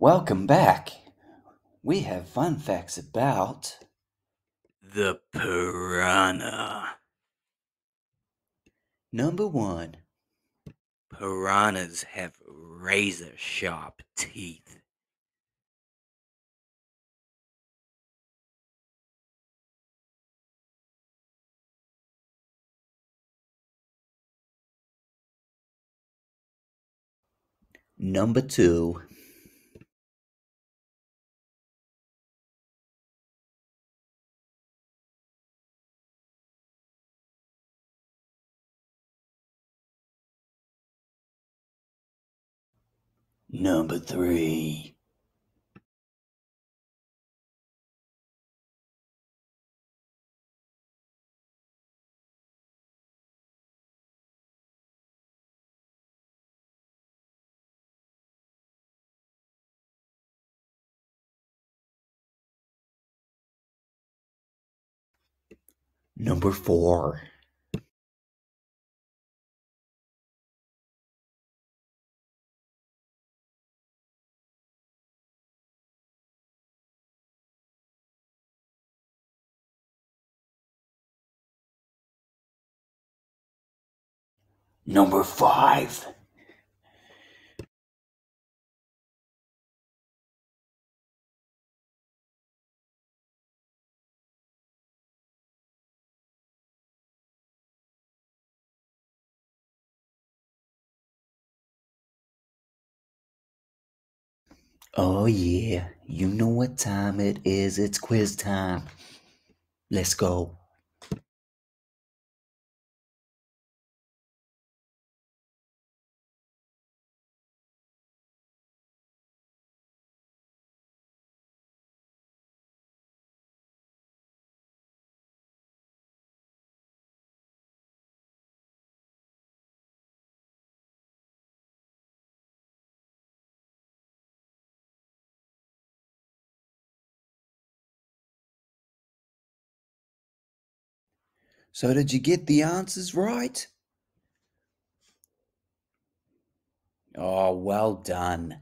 Welcome back. We have fun facts about The piranha. number one. Piranhas have razor sharp teeth. Number two. Number three. Number four. Number five. Oh, yeah, you know what time it is. It's quiz time. Let's go. So, did you get the answers right? Oh, well done.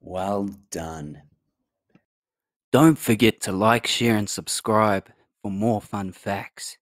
Well done. Don't forget to like, share, and subscribe for more fun facts.